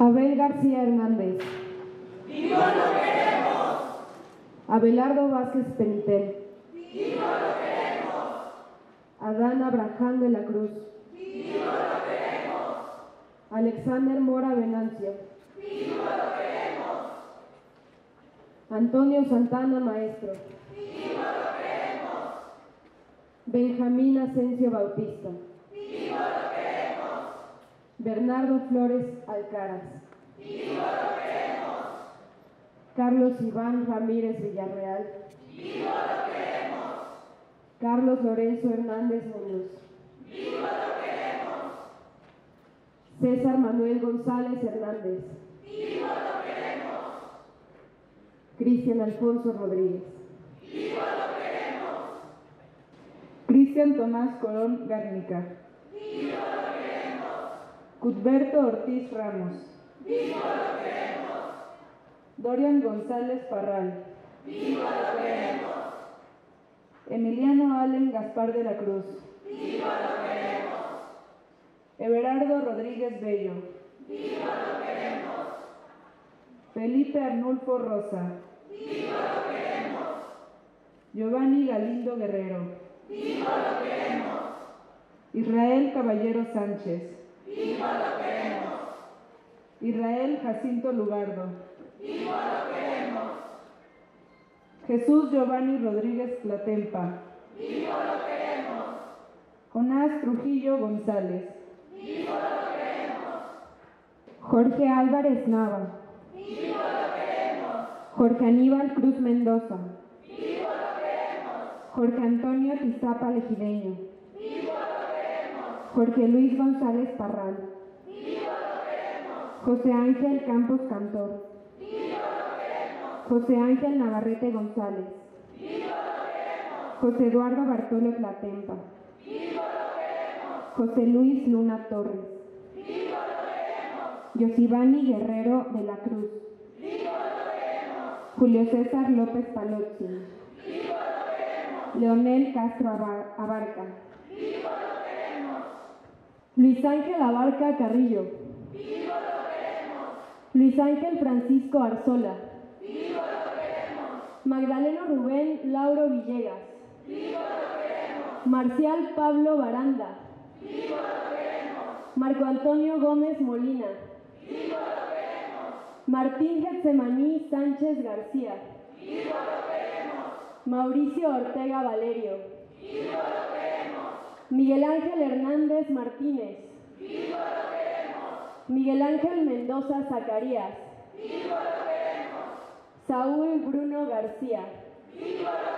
Abel García Hernández. ¡Vivo lo queremos! Abelardo Vázquez Penitel. ¡Vivo lo queremos! Adán Abraham de la Cruz. ¡Vivo lo queremos! Alexander Mora Venancio. ¡Vivo lo queremos! Antonio Santana Maestro. ¡Vivo lo queremos! Benjamín Asensio Bautista. Bernardo Flores Alcaraz. ¡Vivo lo queremos! Carlos Iván Ramírez Villarreal. ¡Vivo lo queremos! Carlos Lorenzo Hernández Muñoz. ¡Vivo lo queremos! César Manuel González Hernández. ¡Vivo lo queremos! Cristian Alfonso Rodríguez. ¡Vivo lo queremos! Cristian Tomás Colón Garnica. ¡Vivo lo queremos! Cudberto Ortiz Ramos. ¡Vivo lo queremos! Dorian González Parral. ¡Vivo lo queremos! Emiliano Allen Gaspar de la Cruz. ¡Vivo lo queremos! Everardo Rodríguez Bello. ¡Vivo lo queremos! Felipe Arnulfo Rosa. ¡Vivo lo queremos! Giovanni Galindo Guerrero. ¡Vivo lo queremos! Israel Caballero Sánchez. ¡Vivo lo queremos! Israel Jacinto Lugardo. ¡Vivo lo queremos! Jesús Giovanni Rodríguez Platempa. ¡Vivo lo queremos! Jonás Trujillo González. ¡Vivo lo queremos! Jorge Álvarez Nava. ¡Vivo lo queremos! Jorge Aníbal Cruz Mendoza. ¡Vivo lo queremos! Jorge Antonio Tizapa Legideño. Jorge Luis González Parral. ¡Vivo lo queremos! José Ángel Campos Cantor. ¡Vivo lo queremos! José Ángel Navarrete González. ¡Vivo lo queremos! José Eduardo Bartolo Platempa. ¡Vivo lo queremos! José Luis Luna Torres. ¡Vivo lo queremos! Yosivani Guerrero de la Cruz. ¡Vivo lo queremos! Julio César López Palozzi. ¡Vivo lo queremos! Leonel Castro Aba- Abarca. Luis Ángel Abarca Carrillo. ¡Vivo lo queremos! Luis Ángel Francisco Arzola. ¡Vivo lo queremos! Magdaleno Rubén Lauro Villegas. ¡Vivo lo queremos! Marcial Pablo Baranda. ¡Vivo lo queremos! Marco Antonio Gómez Molina. ¡Vivo lo queremos! Martín Getsemaní Sánchez García. ¡Vivo lo queremos! Mauricio Ortega Valerio. ¡Vivo lo queremos! Miguel Ángel Hernández Martínez. ¡Vivo lo queremos! Miguel Ángel Mendoza Zacarías. ¡Vivo lo queremos! Saúl Bruno García. ¡Vivo lo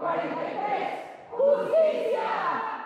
43, justicia.